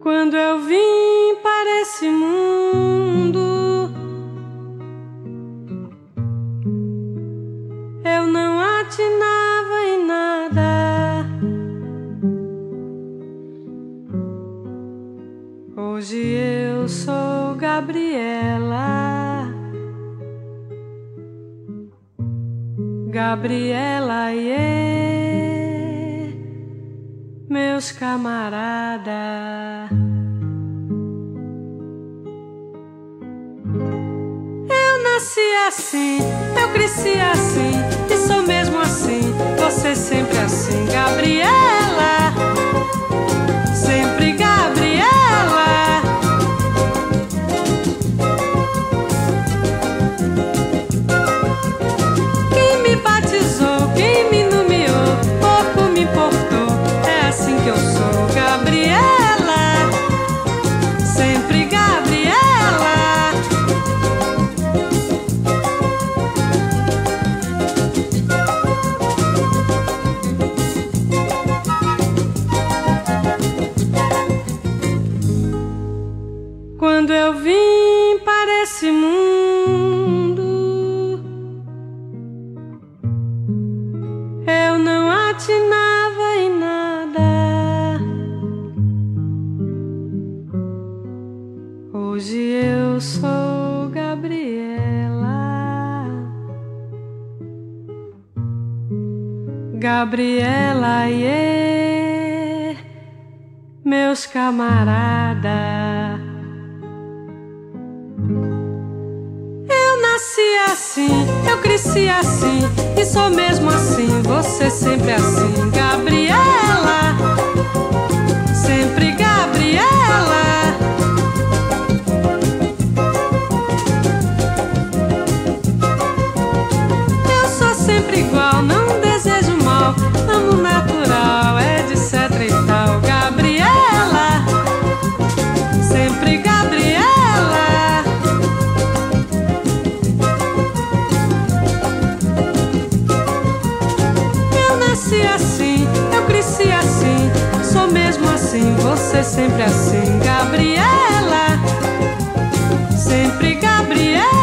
Quando eu vim para esse mundo, eu não atinava em nada. Hoje eu sou Gabriela. Gabriela, yeah, meus camaradas. Eu nasci assim, eu cresci assim, e sou mesmo assim, você sempre assim, Gabriela. Vim para esse mundo, eu não atinava em nada. Hoje eu sou Gabriela. Gabriela, yeah, meus camaradas. Nasci assim, eu cresci assim, e sou mesmo assim, você sempre assim, ser sempre assim, Gabriela. Sempre Gabriela.